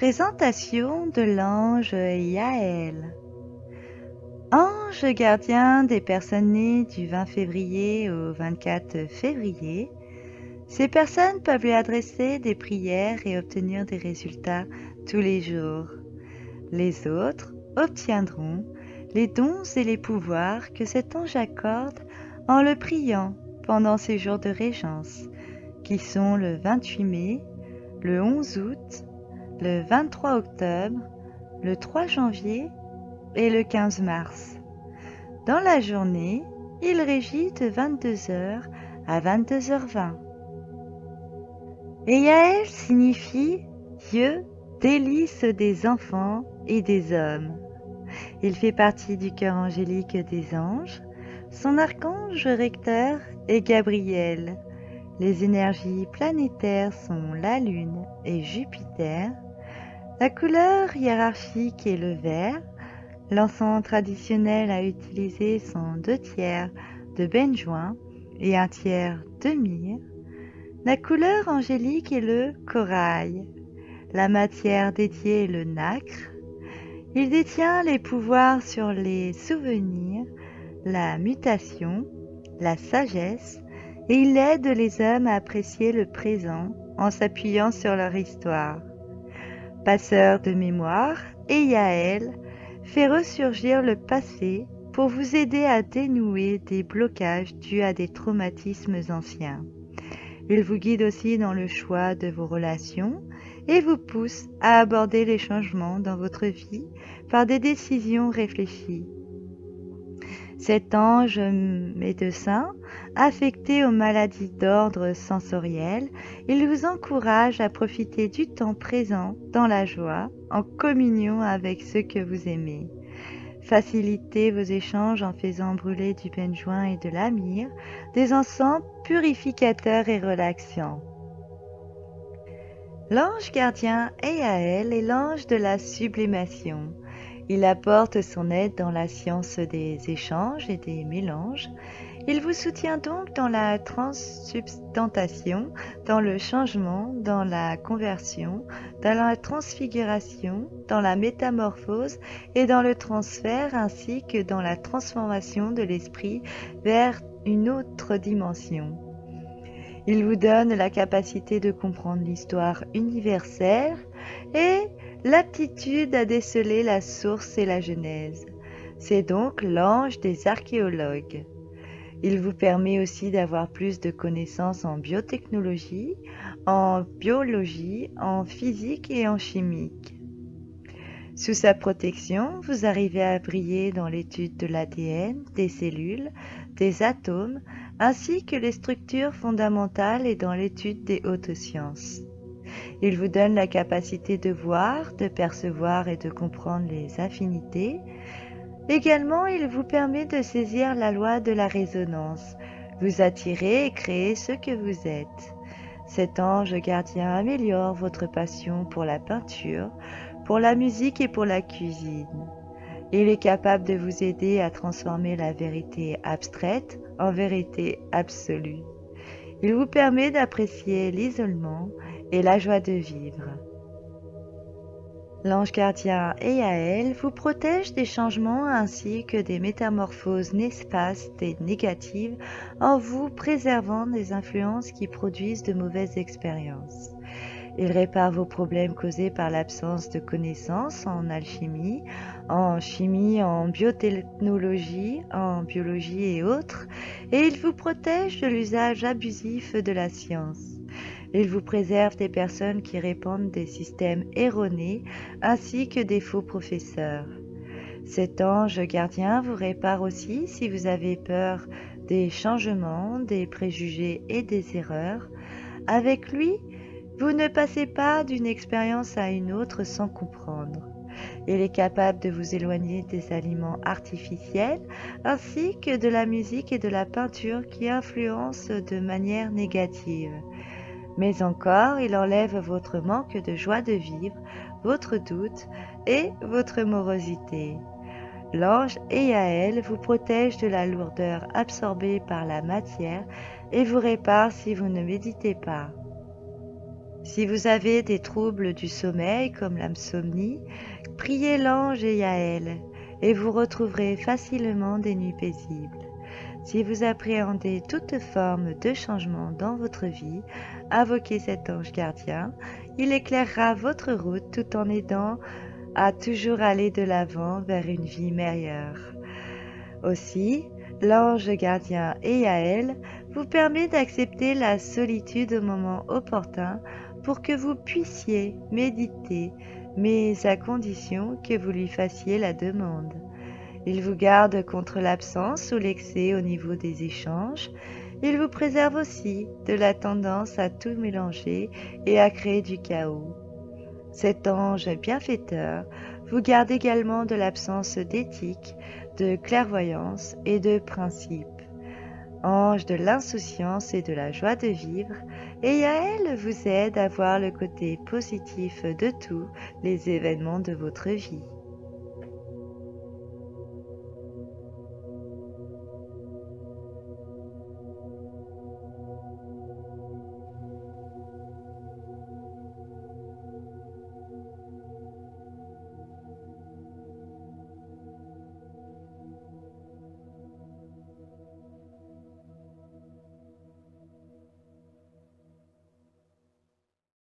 Présentation de l'ange Yaël. Ange gardien des personnes nées du 20 février au 24 février, ces personnes peuvent lui adresser des prières et obtenir des résultats tous les jours. Les autres obtiendront les dons et les pouvoirs que cet ange accorde en le priant pendant ces jours de régence, qui sont le 28 mai, le 11 août, le 23 octobre, le 3 janvier et le 15 mars. Dans la journée, il régit de 22h à 22h20. Et signifie Dieu délice des enfants et des hommes. Il fait partie du cœur angélique des anges. Son archange recteur est Gabriel. Les énergies planétaires sont la Lune et Jupiter. La couleur hiérarchique est le vert. L'encens traditionnel à utiliser sont deux tiers de benjoin et un tiers de myrrhe. La couleur angélique est le corail. La matière dédiée est le nacre. Il détient les pouvoirs sur les souvenirs, la mutation, la sagesse, et il aide les hommes à apprécier le présent en s'appuyant sur leur histoire. Passeur de mémoire, et fait ressurgir le passé pour vous aider à dénouer des blocages dus à des traumatismes anciens. Il vous guide aussi dans le choix de vos relations et vous pousse à aborder les changements dans votre vie par des décisions réfléchies. Cet ange médecin, affecté aux maladies d'ordre sensoriel, il vous encourage à profiter du temps présent dans la joie, en communion avec ceux que vous aimez. Facilitez vos échanges en faisant brûler du benjoin et de la myrrhe, des encens purificateurs et relaxants. L'ange gardien Eaël est l'ange de la sublimation. Il apporte son aide dans la science des échanges et des mélanges. Il vous soutient donc dans la transsubstantation, dans le changement, dans la conversion, dans la transfiguration, dans la métamorphose et dans le transfert ainsi que dans la transformation de l'esprit vers une autre dimension. Il vous donne la capacité de comprendre l'histoire universelle et l'aptitude à déceler la source et la genèse. C'est donc l'ange des archéologues. Il vous permet aussi d'avoir plus de connaissances en biotechnologie, en biologie, en physique et en chimique. Sous sa protection, vous arrivez à briller dans l'étude de l'ADN, des cellules, des atomes, ainsi que les structures fondamentales et dans l'étude des hautes sciences. Il vous donne la capacité de voir, de percevoir et de comprendre les affinités. Également, il vous permet de saisir la loi de la résonance, vous attirer et créer ce que vous êtes. Cet ange gardien améliore votre passion pour la peinture, pour la musique et pour la cuisine. Il est capable de vous aider à transformer la vérité abstraite en vérité absolue. Il vous permet d'apprécier l'isolement et la joie de vivre. L'ange gardien Eaël vous protège des changements ainsi que des métamorphoses néfastes et négatives en vous préservant des influences qui produisent de mauvaises expériences. Il répare vos problèmes causés par l'absence de connaissances en alchimie, en chimie, en biotechnologie, en biologie et autres, et il vous protège de l'usage abusif de la science. Il vous préserve des personnes qui répandent des systèmes erronés ainsi que des faux professeurs. Cet ange gardien vous répare aussi si vous avez peur des changements, des préjugés et des erreurs. Avec lui, vous ne passez pas d'une expérience à une autre sans comprendre. Il est capable de vous éloigner des aliments artificiels ainsi que de la musique et de la peinture qui influencent de manière négative. Mais encore, il enlève votre manque de joie de vivre, votre doute et votre morosité. L'ange Eaël vous protège de la lourdeur absorbée par la matière et vous répare si vous ne méditez pas. Si vous avez des troubles du sommeil comme l'insomnie, priez l'ange Yaël et vous retrouverez facilement des nuits paisibles. Si vous appréhendez toute forme de changement dans votre vie, invoquez cet ange gardien. Il éclairera votre route tout en aidant à toujours aller de l'avant vers une vie meilleure. Aussi, l'ange gardien Yaël vous permet d'accepter la solitude au moment opportun pour que vous puissiez méditer, mais à condition que vous lui fassiez la demande. Il vous garde contre l'absence ou l'excès au niveau des échanges. Il vous préserve aussi de la tendance à tout mélanger et à créer du chaos. Cet ange bienfaiteur vous garde également de l'absence d'éthique, de clairvoyance et de principe. Ange de l'insouciance et de la joie de vivre, et Yael vous aide à voir le côté positif de tous les événements de votre vie.